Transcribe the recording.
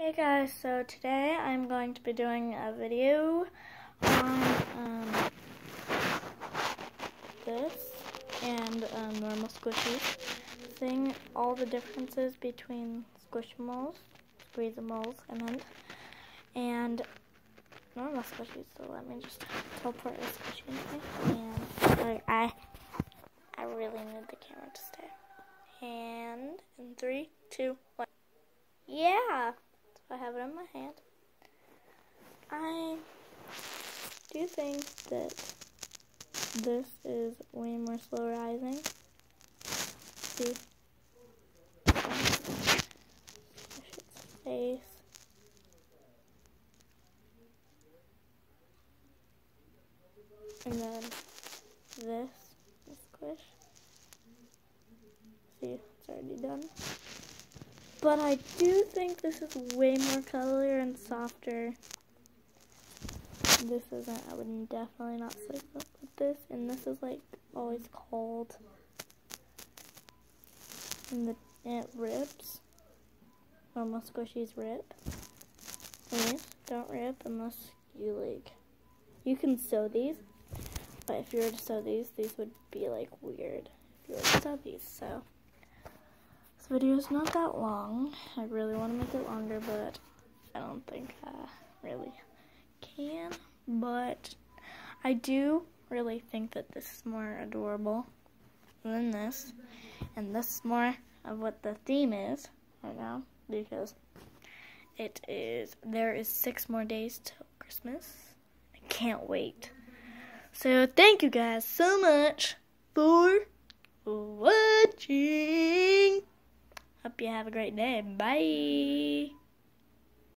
Hey guys, so today I'm going to be doing a video on um, this and um, normal squishies, seeing all the differences between squishmallows, Squeezamals, and then and normal squishies. So let me just teleport a squishy and I I really need the camera to stay. And in three, two, one. Yeah. I have it in my hand. I do think that this is way more slow rising. See? Face. And then this, squish. See, it's already done. But I do think this is way more colorier and softer. This isn't, I would definitely not sleep with this. And this is like always cold. And, the, and it rips. Normal squishies rip. These don't rip unless you like, you can sew these. But if you were to sew these, these would be like weird if you were to sew these. So video is not that long. I really want to make it longer, but I don't think I really can. But I do really think that this is more adorable than this. And this is more of what the theme is right now because it is, there is six more days till Christmas. I can't wait. So thank you guys so much for watching. Hope you have a great day. Bye.